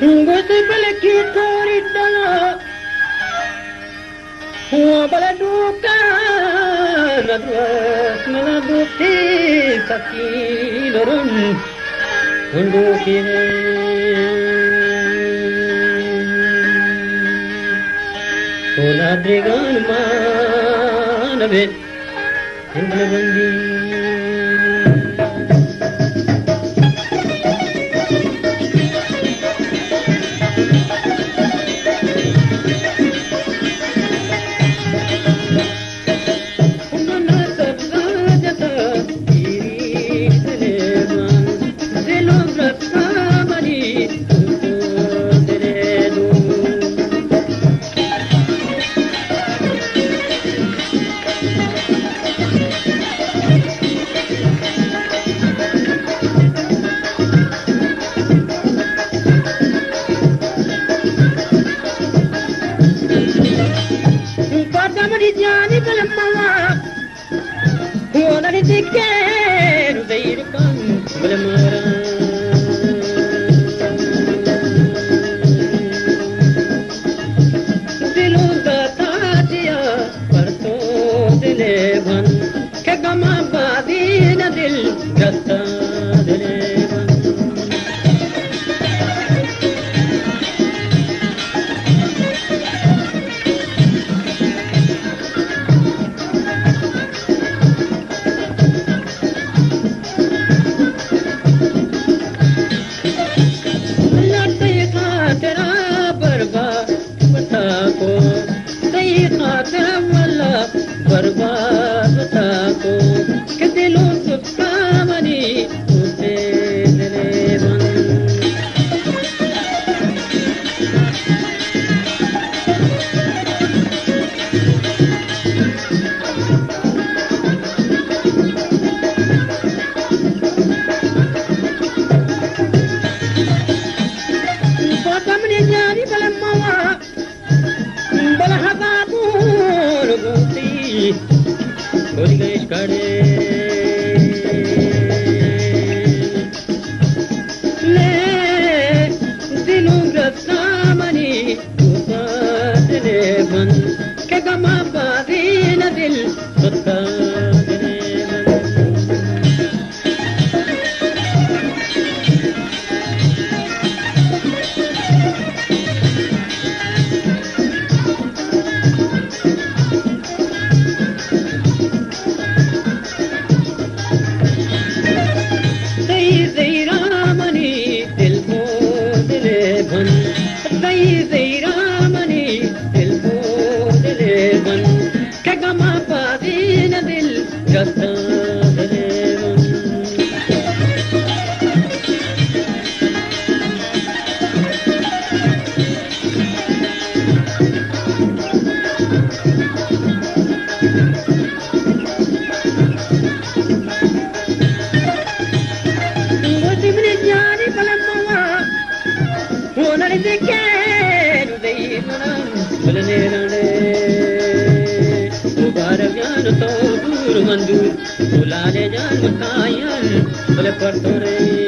هندو کي بلڪي ڪوري تلو هو بلڪه دڪان دليبن كما بادين دل جتا دليبن. لطيقة ترى بربا بتاكو ضيقة करे कसम mandu, bulan jalan kaya, lepas sore.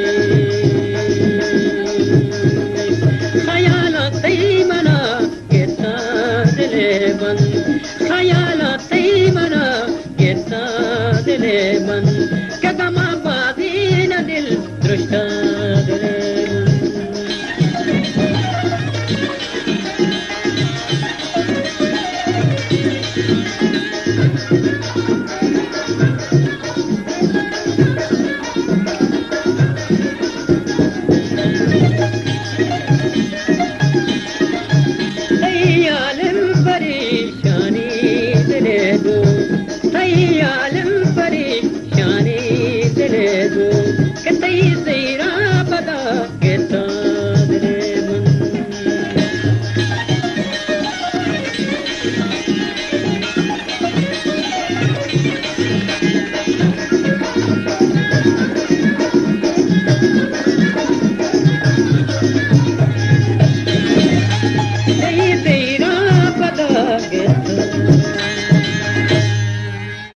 easy.